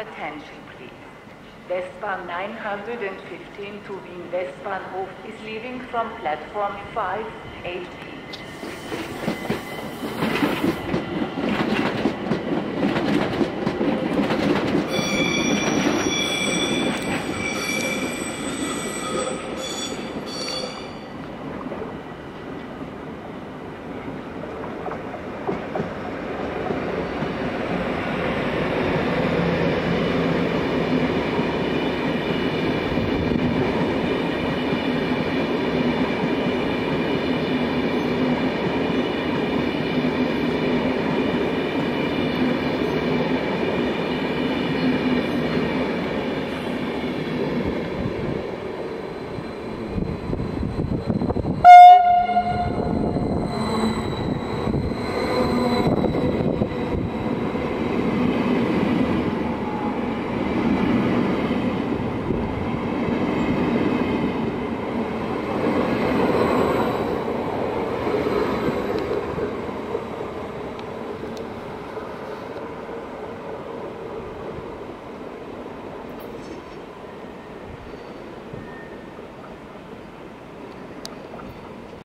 Attention, please. Westbahn 915 to Wien Westbahnhof is leaving from platform 58P.